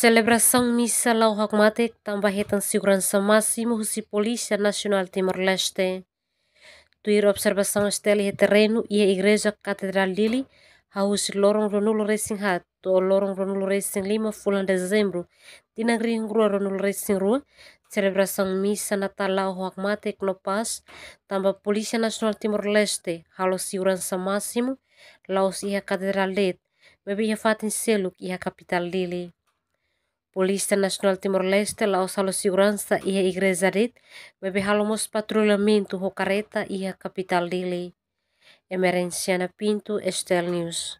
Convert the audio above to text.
Celebração missa lau hakmatek tambahetan segurança máximo husi Polícia Nacional Timor-Leste. Tuir observação esteli he terreno e a igreja catedral dele, haus lorong ronulo racing hat, to lorong ronulo racing lima fulan dezembro, di negeri rua ronulo racing rua, celebração missa natal lau hakmatek no pas, tamba Polícia Nacional Timor-Leste, halo segurança máximo, lau si a catedral det, bebe ia fatin seluk ia capital dele. Polícia Nacional Timor-Leste lá os segurança e a igreja ret, bebe halomos patrulhamento ho careta e a capital dele. Emerenciana Pinto, Estel News.